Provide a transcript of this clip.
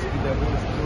Eskiden bu üstün